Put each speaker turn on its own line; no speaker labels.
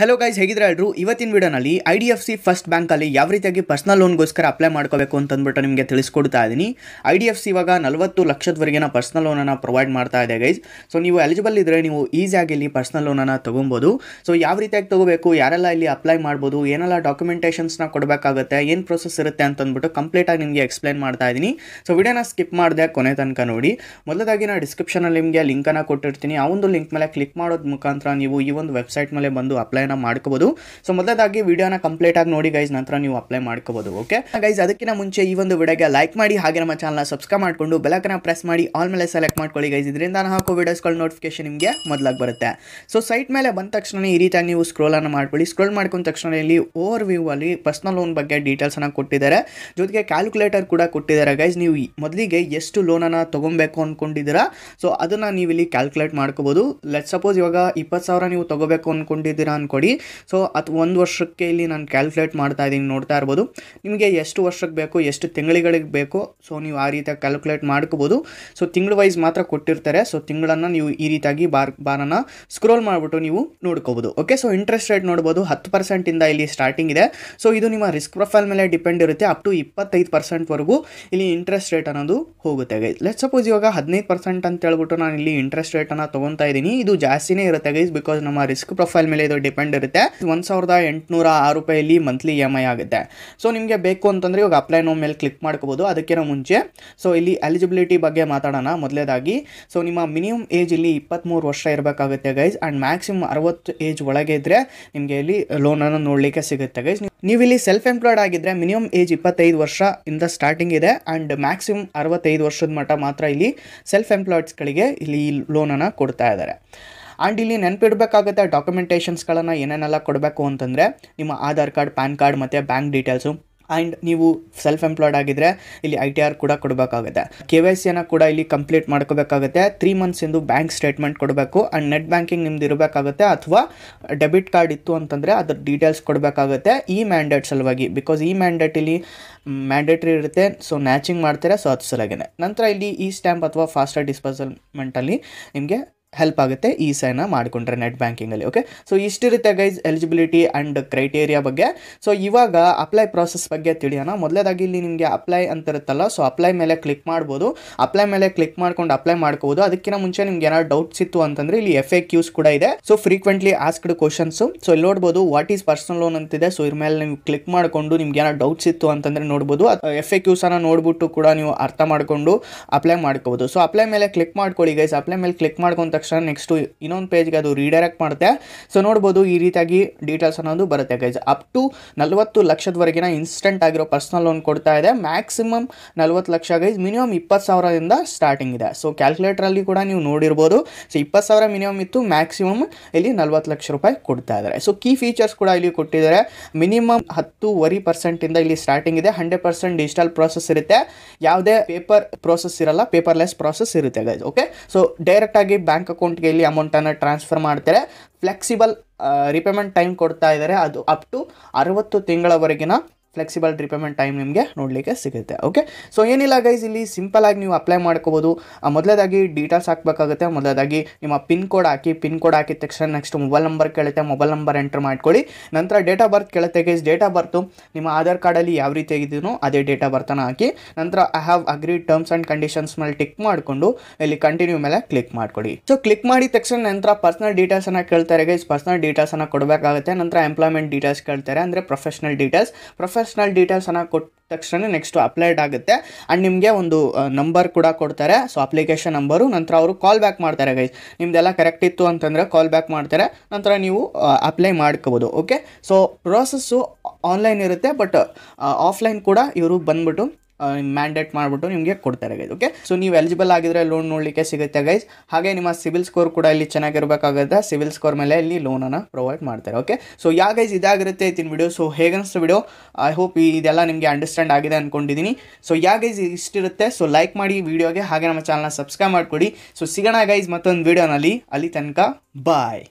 Hello guys ಹೇಗಿದ್ರೆ ಎಲ್ರು? ಇವತ್ತಿನ ವಿಡಿಯೋನಲ್ಲಿ I D F C first ಬ್ಯಾಂಕಲ್ಲಿ ಯಾವ ರೀತಿಯಾಗಿ ಪರ್ಸನಲ್ ಲೋನ್ಗೋಸ್ಕರ ಅಪ್ಲೈ ಮಾಡ್ಕೋಬೇಕು ಅಂತಂದ್ಬಿಟ್ಟು ನಿಮಗೆ ತಿಳಿಸ್ಕೊಡ್ತಾ ಇದ್ದೀನಿ. ಐ ಡಿ ಎಫ್ ಸಿ ಇವಾಗ ನಲವತ್ತು ಲಕ್ಷದವರೆಗಿನ ಪರ್ಸನಲ್ ಲೋನನ್ನು ಪ್ರೊವೈಡ್ ಮಾಡ್ತಾ ಇದೆ ಗೈಸ್ ಸೊ ನೀವು ಎಲಿಜಿಬಲ್ ಇದ್ದರೆ ನೀವು ಈಸಿಯಾಗಿ ಇಲ್ಲಿ ಪರ್ಸನಲ್ ಲೋನನ್ನು ತೊಗೊಬೋದು. ಸೊ ಯಾವ ರೀತಿಯಾಗಿ ತೊಗೋಬೇಕು, ಯಾರೆಲ್ಲ ಇಲ್ಲಿ ಅಪ್ಲೈ ಮಾಡ್ಬೋದು, ಏನೆಲ್ಲ ಡಾಕ್ಯುಮೆಂಟೇಷನ್ಸ್ನ ಕೊಡಬೇಕಾಗುತ್ತೆ, ಏನು ಪ್ರೊಸೆಸ್ ಇರುತ್ತೆ ಅಂತ ಅಂದ್ಬಿಟ್ಟು ಕಂಪ್ಲೀಟಾಗಿ ನಿಮಗೆ ಎಕ್ಸ್ಪ್ಲೈನ್ ಮಾಡ್ತಾ ಇದ್ದೀನಿ. ಸೊ ವಿಡಿಯೋನ ಸ್ಕಿಪ್ ಮಾಡಿದೆ ಕೊನೆ ತನಕ ನೋಡಿ. ಮೊದಲಾಗಿ ನಾನು ಡಿಸ್ಕ್ರಿಪ್ಷನಲ್ಲಿ ನಿಮಗೆ ಲಿಂಕನ್ನು ಕೊಟ್ಟಿರ್ತೀನಿ. ಆ ಒಂದು ಲಿಂಕ್ ಮೇಲೆ ಕ್ಲಿಕ್ ಮಾಡೋದ ಮುಖಾಂತರ ನೀವು ಈ ಒಂದು ವೆಬ್ಸೈಟ್ ಮೇಲೆ ಬಂದು ಅಪ್ಲೈನ ಮಾಡ್ಕೋಬೋದು. ಸೊ ಮೊದಲದಾಗಿ ವಿಡಿಯೋನ ಕಂಪ್ಲೀಟ್ ಆಗಿ ನೋಡಿ ಗೈಸ್ ನಂತರ ನೀವು ಅಪ್ಲೈ ಮಾಡ್ಕೋಬೋದು ಓಕೆ ಗೈಸ್ ಅದಕ್ಕಿಂತ ಮುಂಚೆ ಈ ಒಂದು ವಿಡಿಯೋಗೆ ಲೈಕ್ ಮಾಡಿ, ಹಾಗೆ ನಮ್ಮ ಚಾನಲ್ನ ಸಬ್ಸ್ಕ್ರೈಬ್ ಮಾಡಿಕೊಂಡು ಬೆಲಕನ್ನ ಪ್ರೆಸ್ ಮಾಡಿ ಆಲ್ ಮೇಲೆ ಸೆಲೆಕ್ಟ್ ಮಾಡ್ಕೊಳ್ಳಿ ಗೈಸ್ ಇದರಿಂದ ನಾನು ಹಾಕೋ ವಿಡಿಯೋಸ್ಗಳ ನೋಟಿಫಿಕೇಶನ್ ನಿಮಗೆ ಮೊದಲಾಗಿ ಬರುತ್ತೆ. ಸೊ ಸೈಟ್ ಮೇಲೆ ಬಂದ ತಕ್ಷಣ ಈ ರೀತಿಯಾಗಿ ನೀವು ಸ್ಕ್ರೋಲನ್ನು ಮಾಡ್ಕೊಳ್ಳಿ. ಸ್ಕ್ರೋಲ್ ಮಾಡ್ಕೊಂಡ ತಕ್ಷಣ ಇಲ್ಲಿ ಓವರ್ ವ್ಯೂ ಅಲ್ಲಿ ಪರ್ಸನಲ್ ಲೋನ್ ಬಗ್ಗೆ ಡೀಟೇಲ್ಸನ್ನು ಕೊಟ್ಟಿದ್ದಾರೆ. ಜೊತೆಗೆ ಕ್ಯಾಲ್ಕುಲೇಟರ್ ಕೂಡ ಕೊಟ್ಟಿದ್ದಾರೆ ಗೈಸ್ ನೀವು ಮೊದಲಿಗೆ ಎಷ್ಟು ಲೋನನ್ನು ತೊಗೊಬೇಕು ಅಂದ್ಕೊಂಡಿದ್ದೀರಾ ಸೊ ಅದನ್ನು ನೀವು ಇಲ್ಲಿ ಕ್ಯಾಲ್ಕುಲೇಟ್ ಮಾಡ್ಕೋಬೋದು. ಲೆಟ್ ಸಪೋಸ್ ಇವಾಗ ಇಪ್ಪತ್ತು ನೀವು ತೊಗೋಬೇಕು ಅಂದ್ಕೊಂಡಿದ್ದೀರಾ ಅಂದ್ಕೊಡಿ ಸೊ ಅದು ಒಂದು ವರ್ಷಕ್ಕೆ ಇಲ್ಲಿ ನಾನು ಕ್ಯಾಲ್ಕುಲೇಟ್ ಮಾಡ್ತಾ ಇದ್ದೀನಿ, ನೋಡ್ತಾ ಇರ್ಬೋದು. ನಿಮಗೆ ಎಷ್ಟು ವರ್ಷಕ್ಕೆ ಬೇಕು, ಎಷ್ಟು ತಿಂಗಳಿಗಳಿಗೆ ಬೇಕು ಸೊ ನೀವು ಆ ರೀತಿಯಾಗಿ ಕ್ಯಾಲ್ಕುಲೇಟ್ ಮಾಡ್ಕೋಬೋದು. ಸೊ ತಿಂಗಳು ವೈಸ್ ಮಾತ್ರ ಕೊಟ್ಟಿರ್ತಾರೆ. ಸೊ ತಿಂಗಳನ್ನು ನೀವು ಈ ರೀತಿಯಾಗಿ ಬಾರ್, ಬಾರನ್ನು ಸ್ಕ್ರೋಲ್ ಮಾಡಿಬಿಟ್ಟು ನೀವು ನೋಡ್ಕೋಬೋದು. ಓಕೆ ಸೊ ಇಂಟ್ರೆಸ್ಟ್ ರೇಟ್ ನೋಡ್ಬೋದು, ಹತ್ತು ಪರ್ಸೆಂಟಿಂದ ಇಲ್ಲಿ ಸ್ಟಾರ್ಟಿಂಗ್ ಇದೆ. ಸೊ ಇದು ನಿಮ್ಮ ರಿಸ್ಕ್ ಪ್ರೊಫೈಲ್ ಮೇಲೆ ಡಿಪೆಂಡ್ ಇರುತ್ತೆ. ಅಪ್ ಟು ಇಪ್ಪತ್ತೈದು ಪರ್ಸೆಂಟ್ವರೆಗೂ ಇಲ್ಲಿ ಇಂಟ್ರೆಸ್ಟ್ ರೇಟ್ ಅನ್ನೋದು ಹೋಗುತ್ತೆ. ಲೆಟ್ ಸಪೋಸ್ ಇವಾಗ ಹದಿನೈದು ಪರ್ಸೆಂಟ್ ಅಂತ ಹೇಳ್ಬಿಟ್ಟು ನಾನು ಇಲ್ಲಿ ಇಂಟ್ರೆಸ್ಟ್ ರೇಟನ್ನು ತೊಗೊತಾ ಇದ್ದೀನಿ. ಇದು ಜಾಸ್ತಿನೇ ಇರುತ್ತೆ ಗೈಸ್ ಬಿಕಾಸ್ ನಮ್ಮ ರಿಸ್ಕ್ ಪ್ರೊಫೈಲ್ ಮೇಲೆ ಇದು ಡಿಪೆಂಡ್ ಇರುತ್ತೆ ಒಂದು ಸಾವಿರದ ಎಂಟುನೂರ ಆರು ರೂಪಾಯಲ್ಲಿ ಮಂತ್ಲಿ ಇ ಎಂ ಐ ಆಗುತ್ತೆ. ಸೊ ನಿಮಗೆ ಬೇಕು ಅಂತಂದರೆ ಇವಾಗ ಅಪ್ಲೈ ನೋ ಮೇಲೆ ಕ್ಲಿಕ್ ಮಾಡ್ಕೋಬೋದು. ಅದಕ್ಕಿಂತ ಮುಂಚೆ. ಸೊ ಇಲ್ಲಿ ಎಲಿಜಿಬಿಲಿಟಿ ಬಗ್ಗೆ ಮಾತಾಡೋಣ ಮೊದಲೇದಾಗಿ. ಸೊ ನಿಮ್ಮ ಮಿನಿಮಮ್ ಏಜ್ ಇಲ್ಲಿ ಇಪ್ಪತ್ತ್ಮೂರು ವರ್ಷ ಇರಬೇಕಾಗುತ್ತೆ ಗೈಸ್ ಆ್ಯಂಡ್ ಮ್ಯಾಕ್ಸಿಮಮ್ ಅರವತ್ತು ಏಜ್ ಒಳಗೆ ಇದ್ದರೆ ನಿಮಗೆ ಇಲ್ಲಿ ಲೋನನ್ನು ನೋಡಲಿಕ್ಕೆ ಸಿಗುತ್ತೆ ಗೈಸ್ ನೀವು ಇಲ್ಲಿ ಸೆಲ್ಫ್ ಎಂಪ್ಲಾಯ್ಡ್ ಆಗಿದ್ದರೆ ಮಿನಿಮಮ್ ಏಜ್ ಇಪ್ಪತ್ತೈದು ವರ್ಷ ಇಂದ ಸ್ಟಾರ್ಟಿಂಗ್ ಇದೆ. ಆ್ಯಂಡ್ ಮ್ಯಾಕ್ಸಿಮಮ್ ಅರವತ್ತೈದು ವರ್ಷದ ಮಟ್ಟ ಮಾತ್ರ ಇಲ್ಲಿ ಸೆಲ್ಫ್ ಎಂಪ್ಲಾಯ್ಡ್ಸ್ಗಳಿಗೆ ಇಲ್ಲಿ ಲೋನನ್ನು ಕೊಡ್ತಾ ಇದ್ದಾರೆ. ಆ್ಯಂಡ್ ಇಲ್ಲಿ ನೆನಪಿಡಬೇಕಾಗುತ್ತೆ ಡಾಕ್ಯುಮೆಂಟೇಷನ್ಸ್ಗಳನ್ನು ಏನೇನೆಲ್ಲ ಕೊಡಬೇಕು ಅಂತಂದರೆ ನಿಮ್ಮ ಆಧಾರ್ ಕಾರ್ಡ್, ಪ್ಯಾನ್ ಕಾರ್ಡ್ ಮತ್ತು ಬ್ಯಾಂಕ್ ಡೀಟೇಲ್ಸು ಆ್ಯಂಡ್ ನೀವು ಸೆಲ್ಫ್ ಎಂಪ್ಲಾಯ್ಡ್ ಆಗಿದ್ದರೆ ಇಲ್ಲಿ ಐ ಟಿ ಆರ್ ಕೂಡ ಕೊಡಬೇಕಾಗುತ್ತೆ. ಕೆ ವೈ ಸಿಯನ್ನು ಕೂಡ ಇಲ್ಲಿ ಕಂಪ್ಲೀಟ್ ಮಾಡ್ಕೋಬೇಕಾಗುತ್ತೆ. ತ್ರೀ ಮಂತ್ಸಿಂದು ಬ್ಯಾಂಕ್ ಸ್ಟೇಟ್ಮೆಂಟ್ ಕೊಡಬೇಕು. ಆ್ಯಂಡ್ ನೆಟ್ ಬ್ಯಾಂಕಿಂಗ್ ನಿಮ್ದು ಇರಬೇಕಾಗುತ್ತೆ ಅಥವಾ ಡೆಬಿಟ್ ಕಾರ್ಡ್ ಇತ್ತು ಅಂತಂದರೆ ಅದ್ರ ಡೀಟೇಲ್ಸ್ ಕೊಡಬೇಕಾಗುತ್ತೆ ಈ ಮ್ಯಾಂಡೇಟ್ ಸಲುವಾಗಿ. ಬಿಕಾಸ್ ಈ ಮ್ಯಾಂಡೇಟ್ ಇಲ್ಲಿ ಮ್ಯಾಂಡೇಟ್ರಿ ಇರುತ್ತೆ. ಸೊ ಮ್ಯಾಚಿಂಗ್ ಮಾಡ್ತಾರೆ ಸೊ ಅದು ಸಲಗೇನೆ ನಂತರ ಇಲ್ಲಿ ಈ ಸ್ಟ್ಯಾಂಪ್ ಅಥವಾ ಫಾಸ್ಟರ್ ಡಿಸ್ಪೋಸಲ್ಮೆಂಟಲ್ಲಿ ನಿಮಗೆ ಹೆಲ್ಪ್ ಆಗುತ್ತೆ ಈ ಸೈನ ಮಾಡಿಕೊಂಡ್ರೆ ನೆಟ್ ಬ್ಯಾಂಕಿಂಗಲ್ಲಿ ಓಕೆ ಸೊ ಇಷ್ಟಿರುತ್ತೆ ಗೈಸ್ ಎಲಿಜಿಬಿಲಿಟಿ ಆ್ಯಂಡ್ ಕ್ರೈಟೇರಿಯಾ ಬಗ್ಗೆ. ಸೊ ಇವಾಗ ಅಪ್ಲೈ ಪ್ರಾಸೆಸ್ ಬಗ್ಗೆ ತಿಳಿಯೋಣ. ಮೊದಲೇದಾಗಿ ಇಲ್ಲಿ ನಿಮಗೆ ಅಪ್ಲೈ ಅಂತ ಇರುತ್ತಲ್ಲ ಸೊ ಅಪ್ಲೈ ಮೇಲೆ ಕ್ಲಿಕ್ ಮಾಡ್ಬೋದು. ಅಪ್ಲೈ ಮೇಲೆ ಕ್ಲಿಕ್ ಮಾಡ್ಕೊಂಡು ಅಪ್ಲೈ ಮಾಡ್ಕೋಬೋದು. ಅದಕ್ಕಿಂತ ಮುಂಚೆ ನಿಮ್ಗೆ ಏನಾದ್ರು ಡೌಟ್ಸ್ ಇತ್ತು ಅಂತಂದ್ರೆ ಇಲ್ಲಿ ಎಫ್ ಎ ಕ್ಯೂಸ್ ಕೂಡ ಇದೆ. So frequently asked questions so ಇಲ್ಲಿ ನೋಡ್ಬೋದು ವಾಟ್ ಈಸ್ ಪರ್ಸನಲ್ ಲೋನ್ ಅಂತಿದೆ. ಸೊ ಇದ್ರ ಮೇಲೆ ನೀವು ಕ್ಲಿಕ್ ಮಾಡಿಕೊಂಡು ನಿಮ್ಗೆ ಏನಾದ್ರು ಡೌಟ್ಸ್ ಇತ್ತು ಅಂತಂದ್ರೆ ನೋಡ್ಬೋದು. ಎಫ್ ಎ ಕ್ಯೂಸನ್ನು ನೋಡ್ಬಿಟ್ಟು ಕೂಡ ನೀವು ಅರ್ಥ ಮಾಡಿಕೊಂಡು ಅಪ್ಲೈ ಮಾಡ್ಕೋಬೋದು. ಸೊ ಅಪ್ಲೈ ಮೇಲೆ ಕ್ಲಿಕ್ ಮಾಡ್ಕೊಳ್ಳಿ ಗೈಸ್ ಅಪ್ಲೈ ಮೇಲೆ ಕ್ಲಿಕ್ ಮಾಡ್ಕೊಂಡ ತಕ್ಷಣ ನೆಕ್ಸ್ಟು ಇನ್ನೊಂದು ಪೇಜ್ಗೆ ಅದು ರೀಡೈರೆಕ್ಟ್ ಮಾಡುತ್ತೆ. ಸೊ ನೋಡ್ಬೋದು ಈ ರೀತಿಯಾಗಿ ಡೀಟೇಲ್ಸ್ ಅನ್ನೋದು ಬರುತ್ತೆ ಗೈಸ್ ಅಪ್ ಟು ನಲ್ವತ್ತು ಲಕ್ಷದವರೆಗಿನ ಇನ್ಸ್ಟೆಂಟ್ ಆಗಿರೋ ಪರ್ಸನಲ್ ಲೋನ್ ಕೊಡ್ತಾ ಇದೆ. ಮ್ಯಾಕ್ಸಿಮಮ್ ನಲ್ವತ್ತು ಲಕ್ಷ ಗೈಸ್ ಮಿನಿಮಮ್ ಇಪ್ಪತ್ತು ಸಾವಿರದಿಂದ ಸ್ಟಾರ್ಟಿಂಗ್ ಇದೆ. ಸೊ ಕ್ಯಾಲ್ಕುಲೇಟ್ರಲ್ಲಿ ಕೂಡ ನೀವು ನೋಡಿರ್ಬೋದು. ಸೊ ಇಪ್ಪತ್ತು ಸಾವಿರ ಮಿನಿಮಮ್ ಇತ್ತು. ಮ್ಯಾಕ್ಸಿಮಮ್ ಇಲ್ಲಿ ನಲ್ವತ್ತು ಲಕ್ಷ ರೂಪಾಯಿ ಕೊಡ್ತಾ ಇದ್ದಾರೆ. ಸೊ ಕೀ ಫೀಚರ್ಸ್ ಕೂಡ ಇಲ್ಲಿ ಕೊಟ್ಟಿದ್ದಾರೆ. ಮಿನಿಮಮ್ ಹತ್ತುವರೆ ಪರ್ಸೆಂಟಿಂದ ಇಲ್ಲಿ ಸ್ಟಾರ್ಟಿಂಗ್ ಇದೆ. ಹಂಡ್ರೆಡ್ ಪರ್ಸೆಂಟ್ ಡಿಜಿಟಲ್ ಪ್ರಾಸೆಸ್ ಇರುತ್ತೆ. ಯಾವುದೇ ಪೇಪರ್ ಪ್ರೋಸೆಸ್ ಇರಲ್ಲ. ಪೇಪರ್ಲೆಸ್ ಪ್ರಾಸೆಸ್ ಇರುತ್ತೆ ಗೈಸ್ ಓಕೆ ಸೊ ಡೈರೆಕ್ಟಾಗಿ ಬ್ಯಾಂಕ್ ಅಕೌಂಟ್ಗೆ ಇಲ್ಲಿ ಅಮೌಂಟನ್ನು ಟ್ರಾನ್ಸ್ಫರ್ ಮಾಡ್ತಾರೆ. ಫ್ಲೆಕ್ಸಿಬಲ್ ರಿಪೇಮೆಂಟ್ ಟೈಮ್ ಕೊಡ್ತಾ ಇದ್ದಾರೆ. ಅದು ಅಪ್ ಟು ಅರವತ್ತು ತಿಂಗಳವರೆಗಿನ ಫ್ಲೆಕ್ಸಿಬಲ್ ರಿಪೇಮೆಂಟ್ ಟೈಮ್ ನಿಮಗೆ ನೋಡಲಿಕ್ಕೆ ಸಿಗುತ್ತೆ ಓಕೆ ಸೊ ಏನಿಲ್ಲ ಗೈಸ್ ಇಲ್ಲಿ ಸಿಂಪಲ್ ಆಗಿ ನೀವು ಅಪ್ಲೈ ಮಾಡ್ಕೋಬೋದು. ಮೊದಲೇದಾಗಿ ಡೀಟೇಲ್ಸ್ ಹಾಕಬೇಕಾಗುತ್ತೆ. ಮೊದಲೇದಾಗಿ ನಿಮ್ಮ ಪಿನ್ ಕೋಡ್ ಹಾಕಿ ಪಿನ್ ಕೋಡ್ ಹಾಕಿದ ತಕ್ಷಣ ನೆಕ್ಸ್ಟ್ ಮೊಬೈಲ್ ನಂಬರ್ ಕೇಳುತ್ತೆ. ಮೊಬೈಲ್ ನಂಬರ್ ಎಂಟರ್ ಮಾಡ್ಕೊಳ್ಳಿ. ನಂತರ ಡೇಟ್ ಆಫ್ ಬರ್ತ್ ಕೇಳುತ್ತೆ ಗೈಸ್ ಡೇಟ್ ಆಫ್ ಬರ್ತು ನಿಮ್ಮ ಆಧಾರ್ ಕಾರ್ಡಲ್ಲಿ ಯಾವ ರೀತಿ ಆಗಿದ್ದೀನೋ ಅದೇ ಡೇಟ್ ಆಫ್ ಬರ್ತನ ಹಾಕಿ, ನಂತರ I have agree terms and conditions ಮೇಲೆ ಟಿಕ್ ಮಾಡಿಕೊಂಡು, ಇಲ್ಲಿ ಕಂಟಿನ್ಯೂ ಮೇಲೆ ಕ್ಲಿಕ್ ಮಾಡ್ಕೊಳ್ಳಿ. ಸೊ ಕ್ಲಿಕ್ ಮಾಡಿದ ತಕ್ಷಣ ನಂತರ ಪರ್ಸನಲ್ ಡೀಟೇಲ್ಸನ್ನು ಕೇಳ್ತಾರೆ ಗೈಸ್ ಪರ್ಸನಲ್ ಡೀಟೇಲ್ಸನ್ನು ಕೊಡಬೇಕಾಗುತ್ತೆ. ನಂತರ ಎಂಪ್ಲಾಯ್ಮೆಂಟ್ ಡೀಟೇಲ್ಸ್ ಕೇಳ್ತಾರೆ. ಅಂದರೆ ಪ್ರೊಫೆಷನಲ್ ಡೀಟೇಲ್ಸ್ ಪ್ರೊಫೆಷ್ನಲ್ ಡೀಟೇಲ್ಸನ್ನು ಕೊಟ್ಟ ತಕ್ಷಣ ನೆಕ್ಸ್ಟು ಅಪ್ಲೈಡ್ ಆಗುತ್ತೆ. ಆ್ಯಂಡ್ ನಿಮಗೆ ಒಂದು ನಂಬರ್ ಕೂಡ ಕೊಡ್ತಾರೆ. ಸೊ ಅಪ್ಲಿಕೇಶನ್ ನಂಬರು ನಂತರ ಅವರು ಕಾಲ್ ಬ್ಯಾಕ್ ಮಾಡ್ತಾರೆ ಗೈಸ್ ನಿಮ್ದೆಲ್ಲ ಕರೆಕ್ಟ್ ಇತ್ತು ಅಂತಂದರೆ ಕಾಲ್ ಬ್ಯಾಕ್ ಮಾಡ್ತಾರೆ. ನಂತರ ನೀವು ಅಪ್ಲೈ ಮಾಡ್ಕೋಬೋದು ಓಕೆ ಸೊ ಪ್ರೋಸೆಸ್ಸು ಆನ್ಲೈನ್ ಇರುತ್ತೆ ಬಟ್ ಆಫ್ಲೈನ್ ಕೂಡ ಇವರು ಬಂದ್ಬಿಟ್ಟು ಮ್ಯಾಂಡೇಟ್ ಮಾಡಿಬಿಟ್ಟು ನಿಮಗೆ ಕೊಡ್ತಾರೆ ಗೈಸ್ ಓಕೆ ಸೊ ನೀವು ಎಲಿಜಿಬಲ್ ಆಗಿದ್ರೆ ಲೋನ್ ನೋಡಲಿಕ್ಕೆ ಸಿಗುತ್ತೆ ಗೈಸ್ ಹಾಗೆ ನಿಮ್ಮ ಸಿವಿಲ್ ಸ್ಕೋರ್ ಕೂಡ ಇಲ್ಲಿ ಚೆನ್ನಾಗಿರಬೇಕಾಗುತ್ತೆ. ಸಿವಿಲ್ ಸ್ಕೋರ್ ಮೇಲೆ ಇಲ್ಲಿ ಲೋನನ್ನು ಪ್ರೊವೈಡ್ ಮಾಡ್ತಾರೆ ಓಕೆ ಸೊ ಯಾ ಗೈಸ್ ಇದಾಗಿರುತ್ತೆ ಇತ್ತಿನ ವಿಡಿಯೋ ಸೊ ಹೇಗನ್ಸ್ತು ವಿಡಿಯೋ ಐ ಹೋಪ್ ಇದೆಲ್ಲ ನಿಮಗೆ ಅಂಡರ್ಸ್ಟ್ಯಾಂಡ್ ಆಗಿದೆ ಅಂದ್ಕೊಂಡಿದ್ದೀನಿ ಸೊ ಯಾ ಗೈಸ್ ಇಷ್ಟಿರುತ್ತೆ. ಸೊ ಲೈಕ್ ಮಾಡಿ ವಿಡಿಯೋಗೆ ಹಾಗೆ ನಮ್ಮ ಚಾನಲ್ನ ಸಬ್ಸ್ಕ್ರೈಬ್ ಮಾಡಿಕೊಡಿ. ಸೊ ಸಿಗೋಣ ಗೈಸ್ ಮತ್ತೊಂದು ವಿಡಿಯೋನಲ್ಲಿ ಅಲ್ಲಿ ತನಕ ಬಾಯ್